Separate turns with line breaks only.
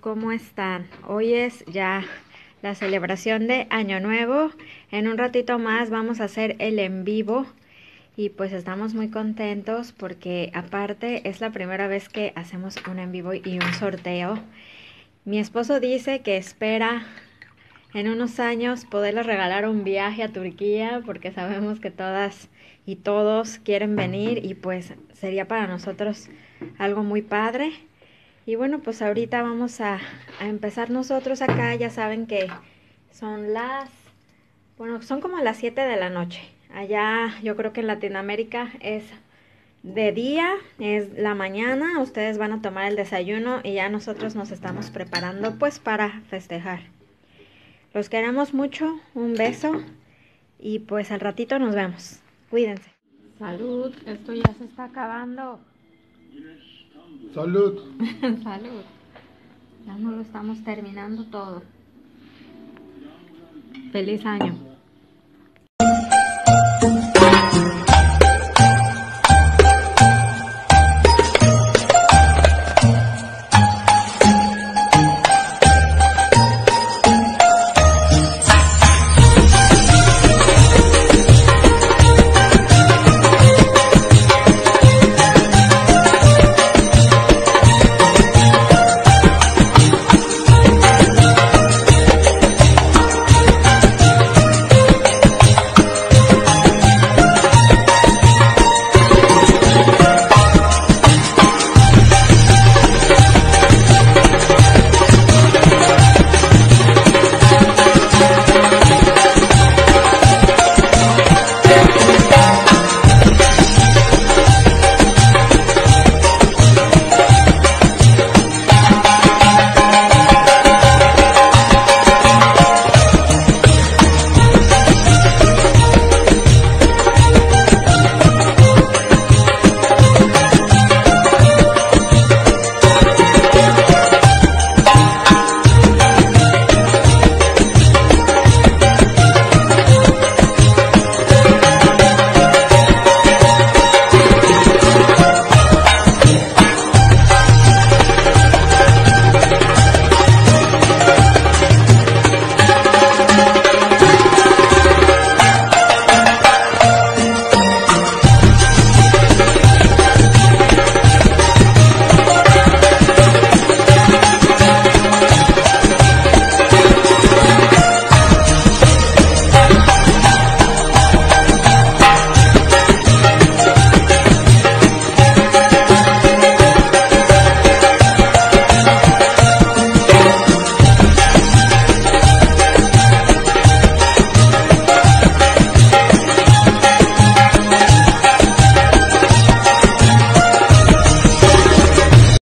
¿cómo están? Hoy es ya la celebración de Año Nuevo. En un ratito más vamos a hacer el en vivo y pues estamos muy contentos porque aparte es la primera vez que hacemos un en vivo y un sorteo. Mi esposo dice que espera en unos años poderles regalar un viaje a Turquía porque sabemos que todas y todos quieren venir y pues sería para nosotros algo muy padre. Y bueno, pues ahorita vamos a, empezar nosotros acá. Ya saben que son las, bueno, son como las 7 de la noche. Allá yo creo que en Latinoamérica es de día, es la mañana. Ustedes van a tomar el desayuno y ya nosotros nos estamos preparando pues para festejar. Los queremos mucho, un beso y pues al ratito nos vemos. Cuídense. Salud, esto ya se está acabando.
Salud.
Salud. Ya no lo estamos terminando todo. Feliz año.